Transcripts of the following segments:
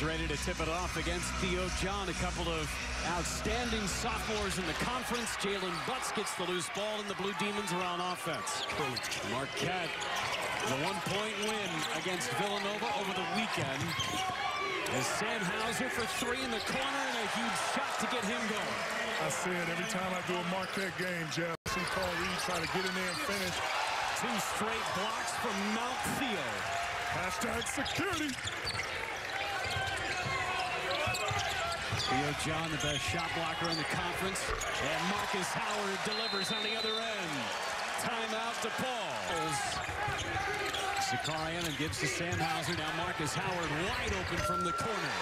Ready to tip it off against Theo John. A couple of outstanding sophomores in the conference. Jaylen Butz gets the loose ball, and the Blue Demons are on offense. Marquette, the one-point win against Villanova over the weekend. As Sam Hauser for three in the corner and a huge shot to get him going. I say it every time I do a Marquette game, Jeff. See Paul Reed try to get in there and finish. Two straight blocks from Mount Theo. Hashtag security. Theo John, the best shot blocker in the conference. And Markus Howard delivers on the other end. Timeout to Paul. Sacar Anim gives to Sam Hauser. Now Markus Howard wide open from the corner.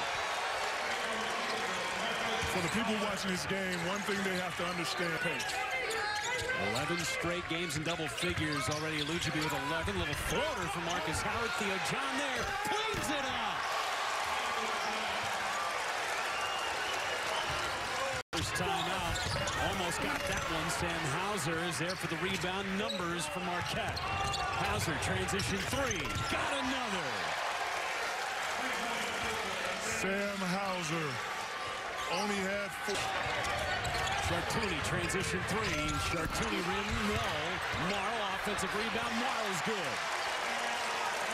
For the people watching this game, one thing they have to understand, Paige. 11 straight games in double figures already. Olujobi with 11. Little floater from Markus Howard. Theo John there. Cleans it up. First time out. Got that one. Sam Hauser is there for the rebound numbers for Marquette. Hauser transition three. Got another. Sam Hauser only had four. Chartouny transition three. Chartouny rim no. Marl offensive rebound. Morrow's good.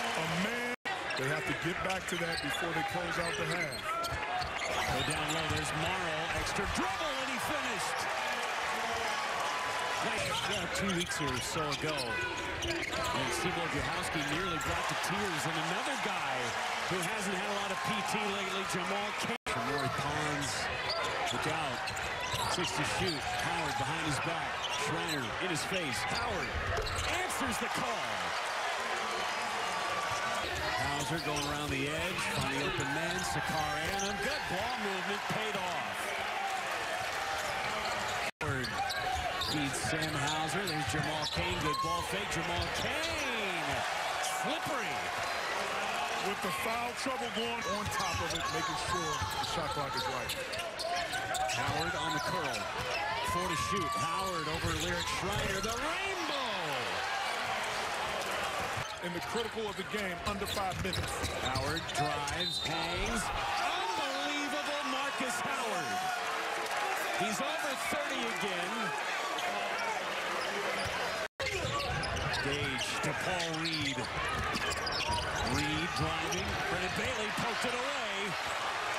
A man. They have to get back to that before they close out the half. Go down low. There's Morrow. Extra dribble, and he finished. Yeah, two weeks or so ago. And Steve Wojciechowski nearly brought to tears. And another guy who hasn't had a lot of PT lately, Jamal Cain. Maury Pons, look out. Six to shoot. Howard behind his back. Shreiner in his face. Howard answers the call. Hauser going around the edge. On the open man. Ball movement. Paid off. Howard feeds Sam Hauser. There's Jamal Cain. Good ball fake. Jamal Cain. Slippery. With the foul trouble going on top of it, making sure the shot clock is right. Howard on the curl. Four to shoot. Howard over Lyrik Shreiner. The rainbow. In the critical of the game, under five minutes. Howard drives, hangs. Unbelievable Markus Howard. He's over 30 again. To Paul Reed. Reed driving. Brendan Bailey poked it away.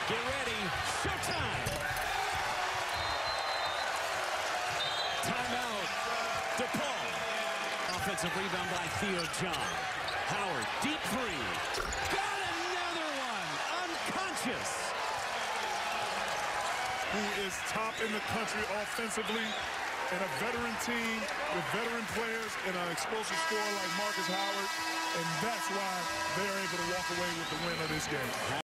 Get ready. Showtime. Timeout. DePaul. Offensive rebound by Theo John. Howard, deep three. Got another one. Unconscious. Who is top in the country offensively and a veteran team with veteran players and an explosive scorer like Markus Howard. And that's why they're able to walk away with the win of this game.